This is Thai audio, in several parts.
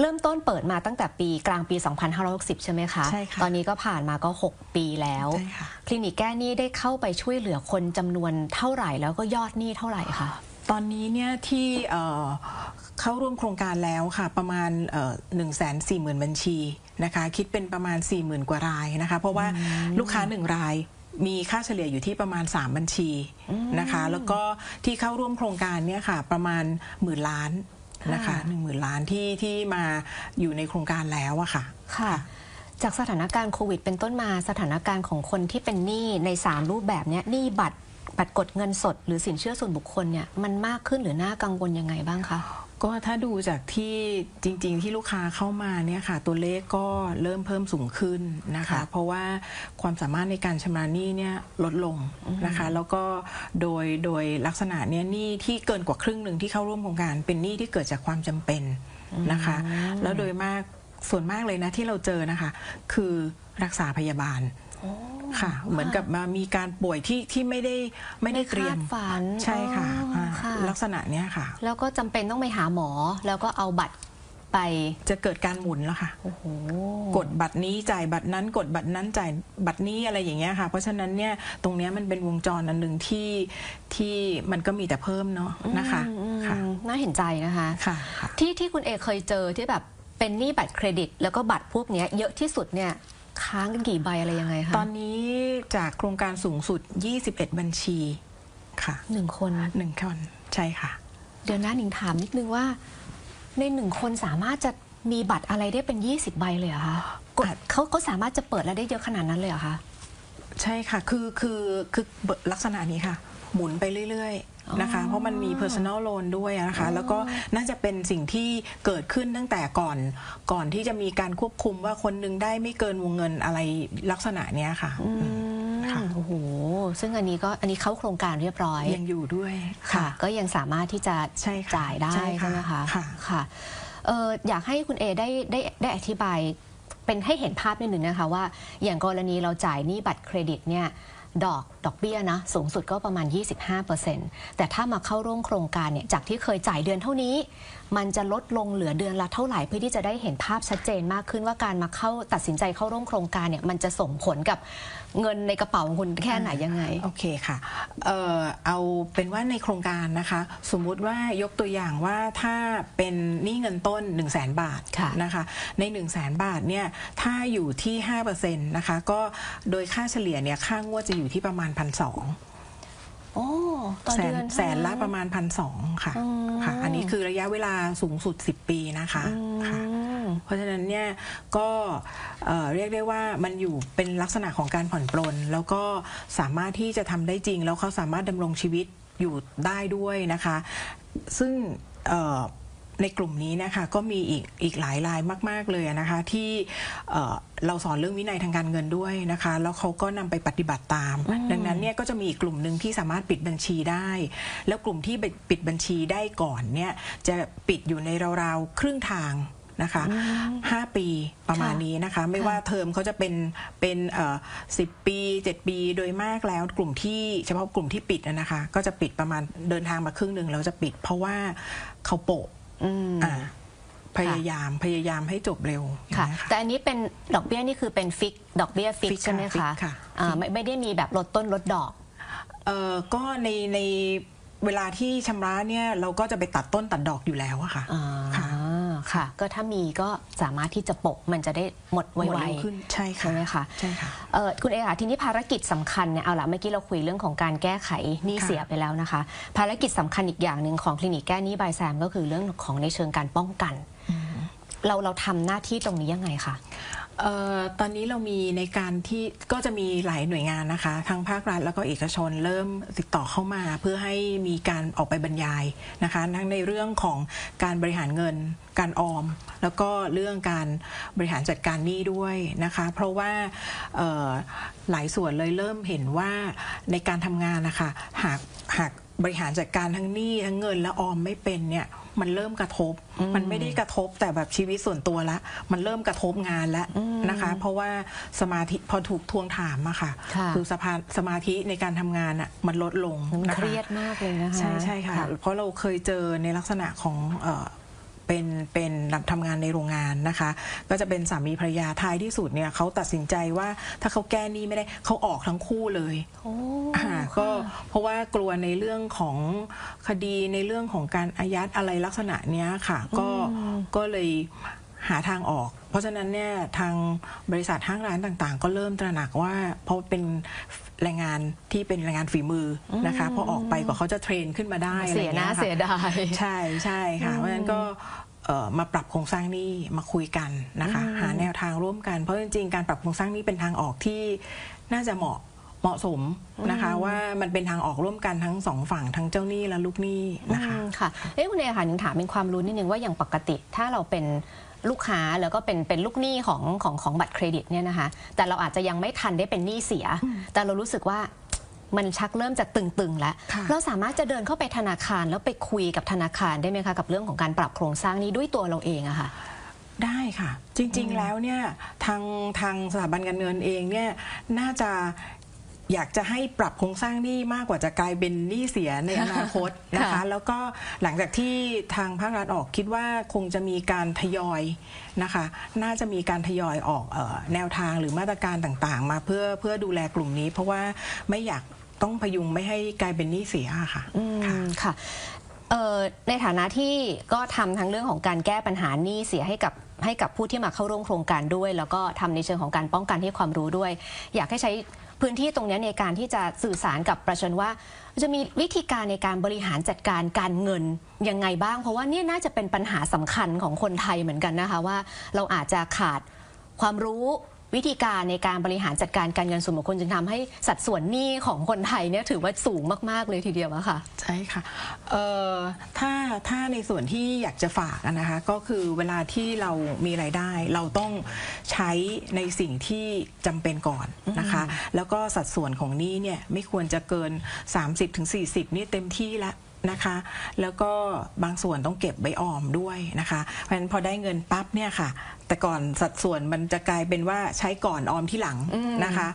เริ่มต้นเปิดมาตั้งแต่ปีกลางปี 2560 ใช่ไหมคะ ใช่ค่ะ ตอนนี้ก็ผ่านมาก็ 6 ปีแล้ว ใช่ค่ะ คลินิกแก้หนี้ได้เข้าไปช่วยเหลือคนจำนวนเท่าไหร่แล้วก็ยอดหนี้เท่าไหร่คะ ตอนนี้เนี่ยที่เอ่อเข้าร่วมโครงการแล้วค่ะ ประมาณหนึ่งแสนสี่หมื่นบัญชีนะคะ คิดเป็นประมาณ 4 0,000 กว่ารายนะคะ เพราะว่าลูกค้าหนึ่งรายมีค่าเฉลี่ยอยู่ที่ประมาณ 3 บัญชีนะคะ แล้วก็ที่เข้าร่วมโครงการเนี่ยค่ะ ประมาณหมื่นล้าน นะคะค่ะหนึ่งหมื่นล้านที่ที่มาอยู่ในโครงการแล้วอะค่ะค่ะ จากสถานการณ์โควิด เป็นต้นมาสถานการณ์ของคนที่เป็นหนี้ใน 3 รูปแบบเนี้ยหนี้บัตรบัตรกดเงินสด หรือสินเชื่อส่วนบุคคลเนี่ยมันมากขึ้นหรือน่ากังวลยังไงบ้างคะ ก็ถ้าดูจากที่จริง ๆ ที่ลูกค้าเข้ามาเนี่ยค่ะ ตัวเลขก็เริ่มเพิ่มสูงขึ้นนะคะค่ะเพราะว่าความสามารถในการชำระหนี้เนี่ยลดลงนะคะ แล้วก็โดยโดยลักษณะเนี่ยหนี้ที่เกินกว่าครึ่งหนึ่งที่เข้าร่วมโครงการ เป็นหนี้ที่เกิดจากความจำเป็นนะคะ แล้วโดยมากส่วนมากเลยนะที่เราเจอนะคะ คือรักษาพยาบาล ค่ะ เหมือนกับมามีการป่วยที่ที่ไม่ได้ไม่ได้เตรียม ไม่คาดฝันใช่ค่ะอ๋ออ่าค่ะ ลักษณะเนี้ยค่ะ แล้วก็จำเป็นต้องไปหาหมอ แล้วก็เอาบัตรไปจะเกิดการหมุนแล้วค่ะ โอ้โห กดบัตรนี้จ่ายบัตรนั้นกดบัตรนั้นจ่ายบัตรนี้อะไรอย่างเงี้ยค่ะ เพราะฉะนั้นเนี่ยตรงเนี้ยมันเป็นวงจรอันหนึ่งที่ที่มันก็มีแต่เพิ่มเนาะนะคะอืมค่ะน่าเห็นใจนะคะ ค่ะค่ะ ที่ที่คุณเอเคยเจอที่แบบเป็นหนี้บัตรเครดิต แล้วก็บัตรพวกเนี้ยเยอะที่สุดเนี่ย ค้างกันกี่ใบอะไรยังไงคะตอนนี้จากโครงการสูงสุด 21 บัญชีค่ะหนึ่งคนหนึ่งคนใช่ค่ะ เดี๋ยวนะหนิงถามนิดนึงว่า ในหนึ่งคนสามารถจะมีบัตรอะไรได้เป็น 20 ใบเลยเหรอคะกดอาจเขาเขาสามารถจะเปิดแล้วได้เยอะขนาดนั้นเลยเหรอคะ ใช่ค่ะ คือคือคือลักษณะนี้ค่ะ หมุนไปเรื่อยๆ นะคะอ๋อเพราะมันมี personal loan ด้วยนะคะ แล้วก็น่าจะเป็นสิ่งที่เกิดขึ้นตั้งแต่ก่อนก่อนที่จะมีการควบคุมว่าคนหนึงได้ไม่เกินวงเงินอะไรลักษณะเนี้ยค่ะอืมค่ะโอ้โห ซึ่งอันนี้ก็อันนี้เข้าโครงการเรียบร้อย ยังอยู่ด้วยค่ะ ก็ยังสามารถที่จะใช่ค่ะจ่ายได้ใช่ค่ะใช่ไหมคะค่ะค่ะเอ่ออยากให้คุณเอได้ได้ได้อธิบายเป็นให้เห็นภาพนิดหนึ่งนะคะว่าอย่างกรณีเราจ่ายหนี้บัตรเครดิตเนี่ย ดอกดอกเบี้ยนะสูงสุดก็ประมาณ 25%แต่ถ้ามาเข้าร่วมโครงการเนี่ยจากที่เคยจ่ายเดือนเท่านี้ มันจะลดลงเหลือเดือนละเท่าไหร่เพื่อที่จะได้เห็นภาพชัดเจนมากขึ้นว่าการมาเข้าตัดสินใจเข้าร่วมโครงการเนี่ยมันจะส่งผลกับเงินในกระเป๋าของคุณแค่ไหนยังไง โอเคค่ะเอ่อเอาเป็นว่าในโครงการนะคะ สมมุติว่ายกตัวอย่างว่าถ้าเป็นหนี้เงินต้น 1 0 0 0 0แบาทค่ะนะคะใน 1 0 0 0 0แบาทเนี่ยถ้าอยู่ที่5%นะคะก็โดยค่าเฉลี่ยเนี่ยค่างวดจะอยู่ที่ประมาณ1 2 0 0โอ้ต่อแสเดืนอนแสนละเท่าประมาณพันสองค่ะอืมค่ะ อันนี้คือระยะเวลาสูงสุด 10 ปีนะคะค่ะอืมเพราะฉะนั้นเนี่ยก็เอ่อเรียกได้ว่ามันอยู่เป็นลักษณะของการผ่อนปลน แล้วก็สามารถที่จะทำได้จริง แล้วเขาสามารถดำรงชีวิตอยู่ได้ด้วยนะคะ ซึ่งเอ่อ ในกลุ่มนี้นะคะก็มีอีกอีกหลายรายมาก ๆ เลยนะคะที่เอ่อเราสอนเรื่องวินัยทางการเงินด้วยนะคะ แล้วเขาก็นำไปปฏิบัติตาม ดังนั้นเนี่ยก็จะมีอีกกลุ่มหนึ่งที่สามารถปิดบัญชีได้ แล้วกลุ่มที่ปิดบัญชีได้ก่อนเนี่ยจะปิดอยู่ในราวๆครึ่งทางนะคะห้าปีประมาณค่ะนี้นะคะ ไม่ค่ะว่าเทอมเขาจะเป็นเป็นเอ่อสิบปีเจ็ดปีโดยมากแล้วกลุ่มที่เฉพาะกลุ่มที่ปิดนะนะคะ ก็จะปิดประมาณเดินทางมาครึ่งหนึ่งแล้วจะปิด เพราะว่าเขาโปะ อืม อ่า พยายามพยายามให้จบเร็วค่ะ อย่างเงี้ย แต่อันนี้เป็นดอกเบี้ยนี่คือเป็น fix ดอกเบี้ย fix fix ใช่ไหมคะคะ fix ค่ะ อ่าไม่ไม่ได้มีแบบลดต้นลดดอก เอ่อก็ในในเวลาที่ชำระเนี่ยเราก็จะไปตัดต้นตัดดอกอยู่แล้วอะค่ะอ่า ค่ะ ค่ะ ก็ถ้ามีก็สามารถที่จะโปะมันจะได้หมดไวหมดเร็วขึ้นใช่ๆค่ะ ใช่ไหมคะใช่ค่ะ เออคุณเอค่ะทีนี้ภารกิจสำคัญเนี่ยเอาละเมื่อกี้เราคุยเรื่องของการแก้ไขหนี้ค่ะ เสียไปแล้วนะคะ ภารกิจสำคัญอีกอย่างหนึ่งของคลินิกแก้หนี้บายแซมก็คือเรื่องของในเชิงการป้องกัน เราเราทำหน้าที่ตรงนี้ยังไงคะ เอ่อตอนนี้เรามีในการที่ก็จะมีหลายหน่วยงานนะคะทั้งภาครัฐแล้วก็เอกชนเริ่มติดต่อเข้ามา เพื่อให้มีการออกไปบรรยายนะคะทั้งในเรื่องของการบริหารเงิน การออม แล้วก็เรื่องการบริหารจัดการหนี้ด้วยนะคะ เพราะว่าหลายส่วนเลยเริ่มเห็นว่าในการทำงานนะคะหากหาก บริหารจัดการทั้งหนี้ทั้งเงินและออมไม่เป็นเนี่ยมันเริ่มกระทบ มันไม่ได้กระทบแต่แบบชีวิตส่วนตัวละ มันเริ่มกระทบงานแล้วนะคะ เพราะว่าสมาธิพอถูกทวงถามอะค่ะค่ะอสภาสมาธิในการทำงานอะมันลดลงมันนะเคคะรียดมากเลยนะคะใช่ใช่ค่ะ เพราะเราเคยเจอในลักษณะของ เอ่อเป็นเป็นทำงานในโรงงานนะคะ ก็จะเป็นสามีภรรยาท้ายที่สุดเนี่ยเขาตัดสินใจว่าถ้าเขาแก้หนี้ไม่ได้เขาออกทั้งคู่เลยโอ้อ่าก็เพราะว่ากลัวในเรื่องของคดีในเรื่องของการอายัดอะไรลักษณะเนี้ยค่ะ ก็ก็เลย หาทางออก เพราะฉะนั้นเนี่ยทางบริษัทห้างร้านต่างๆ ก็เริ่มตระหนักว่าเพราะเป็นแรงงานที่เป็นแรงงานฝีมือนะคะพอออกไปกว่าเขาจะเทรนขึ้นมาได้อะไรเสียเงี้นะยค่ะเสียดายใช่ใช่ค่ะเพราะฉะนั้นก็เอ่อมาปรับโครงสร้างหนี้มาคุยกันนะคะหาแนวทางร่วมกันเพราะจริงๆการปรับโครงสร้างหนี้เป็นทางออกที่น่าจะเหมาะเหมาะสมนะคะว่ามันเป็นทางออกร่วมกันทั้งสองฝั่งทั้งเจ้าหนี้และลูกหนี้นะคะอืมค่ะเอ๊ะคุณเอค่ะหนึ่งถามเป็นความรู้นิดนึงว่าอย่างปกติถ้าเราเป็น ลูกค้าแล้วก็เป็นเป็นลูกหนี้ของของของบัตรเครดิตเนี่ยนะคะ แต่เราอาจจะยังไม่ทันได้เป็นหนี้เสีย แต่เรารู้สึกว่ามันชักเริ่มจะตึงๆแล้วค่ะเราสามารถจะเดินเข้าไปธนาคารแล้วไปคุยกับธนาคารได้ไหมคะกับเรื่องของการปรับโครงสร้างนี้ด้วยตัวเราเองอะค่ะได้ค่ะ จริงๆแล้วเนี่ยทางทางสถาบันการเงินเองเนี่ยน่าจะ อยากจะให้ปรับโครงสร้างหนี้มากกว่าจะกลายเป็นหนี้เสียในอนาคตนะคะค่ะแล้วก็หลังจากที่ทางภาครัฐออกคิดว่าคงจะมีการทยอยนะคะ น่าจะมีการทยอยออกเออแนวทางหรือมาตรการต่างๆ มาเพื่อเพื่อดูแลกลุ่มนี้ เพราะว่าไม่อยากต้องพยุงไม่ให้กลายเป็นหนี้เสียอะค่ะอืมค่ะเอ่อในฐานะที่ก็ทำทั้งเรื่องของการแก้ปัญหาหนี้เสียให้กับ ให้กับผู้ที่มาเข้าร่วมโครงการด้วย แล้วก็ทำในเชิงของการป้องกันให้ความรู้ด้วย อยากให้ใช้พื้นที่ตรงนี้ในการที่จะสื่อสารกับประชาชนว่า จะมีวิธีการในการบริหารจัดการการเงินยังไงบ้าง เพราะว่านี่น่าจะเป็นปัญหาสำคัญของคนไทยเหมือนกันนะคะว่า เราอาจจะขาดความรู้ วิธีการในการบริหารจัดการการเงินส่วนบุคคลจึงทำให้สัดส่วนหนี้ของคนไทยเนี่ยถือว่าสูงมาก ๆ เลยทีเดียวอะค่ะ ใช่ค่ะเอ่อถ้าถ้าในส่วนที่อยากจะฝากอะนะคะก็คือเวลาที่เรามีรายได้ เราต้องใช้ในสิ่งที่จำเป็นก่อนนะคะ แล้วก็สัดส่วนของหนี้เนี่ยไม่ควรจะเกิน 30-40 นี่เต็มที่แล้ว นะคะ แล้วก็บางส่วนต้องเก็บไว้ออมด้วยนะคะ เพราะฉะนั้นพอได้เงินปั๊บเนี่ยค่ะ แต่ก่อนสัดส่วนมันจะกลายเป็นว่าใช้ก่อนออมที่หลังนะคะ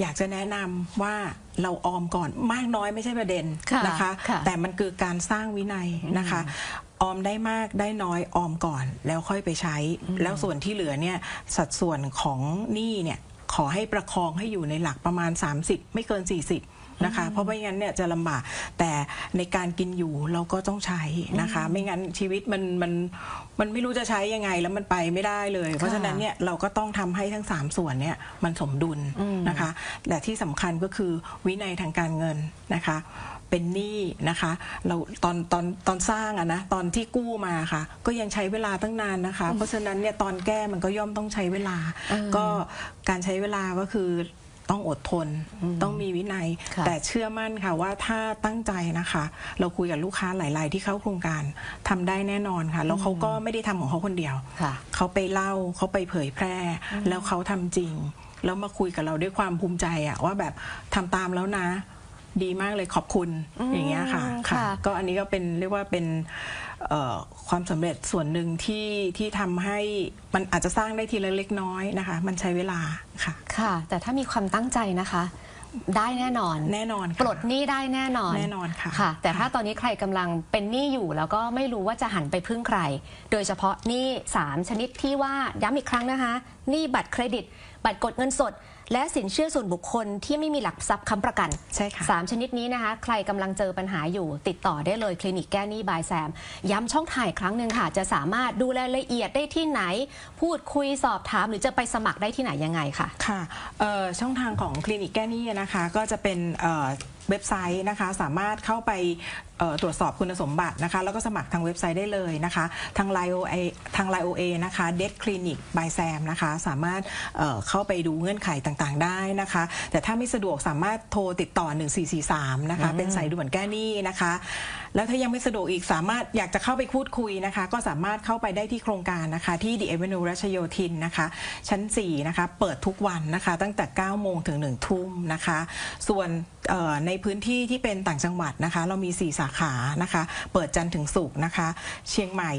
อยากจะแนะนำว่าเราออมก่อนมากน้อยไม่ใช่ประเด็นค่ะนะคะค่ะแต่มันคือการสร้างวินัยนะคะออมได้มากได้น้อยออมก่อน แล้วค่อยไปใช้ แล้วส่วนที่เหลือเนี่ยสัดส่วนของหนี้เนี่ยขอให้ประคองให้อยู่ในหลักประมาณ 30 ไม่เกิน 40นะคะ เพราะไม่งั้นเนี่ยจะลำบากแต่ในการกินอยู่เราก็ต้องใช้นะคะ ไม่งั้นชีวิตมันมันมันไม่รู้จะใช้ยังไงแล้วมันไปไม่ได้เลย เพราะฉะนั้นเนี่ยเราก็ต้องทำให้ทั้ง 3 ส่วนเนี่ยมันสมดุลนะคะและที่สำคัญก็คือวินัยทางการเงินนะคะ เป็นหนี้นะคะ เราตอนตอนตอนสร้างอะนะตอนที่กู้มาค่ะ ก็ยังใช้เวลาตั้งนานนะคะ เพราะฉะนั้นเนี่ยตอนแก้มันก็ย่อมต้องใช้เวลา ก็การใช้เวลาก็คือ ต้องอดทน ต้องมีวินัยค่ะแต่เชื่อมั่นค่ะว่าถ้าตั้งใจนะคะ เราคุยกับลูกค้าหลาย ๆ ที่เข้าโครงการทำได้แน่นอนค่ะ แล้วเขาก็ไม่ได้ทำของเขาคนเดียวค่ะเขาไปเล่าเขาไปเผยแพร่ แล้วเขาทำจริง แล้วมาคุยกับเราด้วยความภูมิใจอะว่าแบบทำตามแล้วนะ ดีมากเลยขอบคุณอืมอย่างเงี้ยค่ะค่ะ ก็อันนี้ก็เป็นเรียกว่าเป็นเอ่อความสำเร็จส่วนหนึ่งที่ที่ทำให้มันอาจจะสร้างได้ทีละเล็กน้อยนะคะ มันใช้เวลาค่ะ ค่ะ แต่ถ้ามีความตั้งใจนะคะ ได้แน่นอนแน่นอนค่ะปลดหนี้ได้แน่นอนแน่นอนค่ะค่ะ แต่ถ้าค่ะตอนนี้ใครกำลังเป็นหนี้อยู่แล้วก็ไม่รู้ว่าจะหันไปพึ่งใคร โดยเฉพาะหนี้3ชนิดที่ว่าย้ำอีกครั้งนะคะหนี้บัตรเครดิต บัตรกดเงินสด และสินเชื่อส่วนบุคคลที่ไม่มีหลักทรัพย์ค้ำประกันใช่ค่ะสามชนิดนี้นะคะ ใครกำลังเจอปัญหาอยู่ติดต่อได้เลยคลินิกแก้หนี้ by SAM ย้ำช่องทางอีกครั้งหนึ่งค่ะ จะสามารถดูรายละเอียดได้ที่ไหน พูดคุยสอบถามหรือจะไปสมัครได้ที่ไหนยังไงคะ ค่ะเอ่อช่องทางของคลินิกแก้หนี้นะคะ ก็จะเป็นเอ่อ เว็บไซต์นะคะ สามารถเข้าไปเอ่อตรวจสอบคุณสมบัตินะคะ แล้วก็สมัครทางเว็บไซต์ได้เลยนะคะ ทาง Line OA ทาง Line OA นะคะ Dead Clinic by Sam นะคะ สามารถเอ่อเข้าไปดูเงื่อนไขต่างๆ ได้นะคะ แต่ถ้าไม่สะดวกสามารถโทรติดต่อ 1443 นะคะ เป็นสายด่วนแก้หนี้นะคะ แล้วถ้ายังไม่สะดวกอีกสามารถอยากจะเข้าไปพูดคุยนะคะ ก็สามารถเข้าไปได้ที่โครงการนะคะที่ The Avenue รัชโยธินนะคะ ชั้น 4 นะคะ เปิดทุกวันนะคะ ตั้งแต่ 9 โมงถึง 1 ทุ่มนะคะ ส่วนเอ่อในพื้นที่ที่เป็นต่างจังหวัดนะคะ เรามี 4 สาขานะคะ เปิดจันทร์ถึงศุกร์นะคะ เชียงใหม่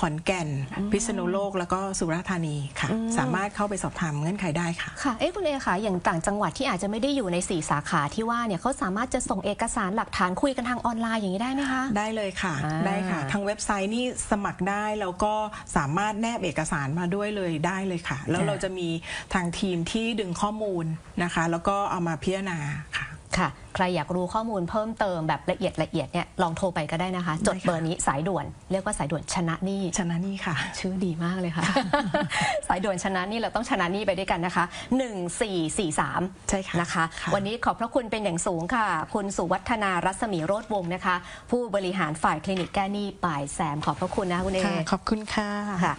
ขขอนแก่น พิษณุโลกแล้วก็สุราษฎร์ธานีค่ะอืมสามารถเข้าไปสอบถามเงื่อนไขได้ค่ะค่ะเอ๊ะคุณเอคะอย่างต่างจังหวัดที่อาจจะไม่ได้อยู่ใน 4 สาขาที่ว่าเนี่ยเขาสามารถจะส่งเอกสารหลักฐานคุยกันทางออนไลน์อย่างนี้ได้ไหมคะ ได้เลยค่ะอ่าได้ค่ะ ทางเว็บไซต์นี่สมัครได้แล้วก็สามารถแนบเอกสารมาด้วยเลยได้เลยค่ะ แล้วเราจะมีทางทีมที่ดึงข้อมูลนะคะ แล้วก็เอามาพิจารณาค่ะ ค่ะ ใครอยากรู้ข้อมูลเพิ่มเติมแบบละเอียดละเอียดเนี่ยลองโทรไปก็ได้นะคะ จดได้ค่ะเบอร์นี้สายด่วน เรียกว่าสายด่วนชนะหนี่ชนะนี่ค่ะ ชื่อดีมากเลยค่ะ สายด่วนชนะหนี่เราต้องชนะหนี่ไปด้วยกันนะคะ1443ใช่ค่ะนะคะค่ะวันนี้ขอบพระคุณเป็นอย่างสูงค่ะ คุณสุวัฒนารัศมีโรธวงศ์นะคะ ผู้บริหารฝ่ายคลินิกแก้หนี้ป่ายแสมขอบพระคุณนะคะคุณเอค่ะขอบคุณค่ะค่ะ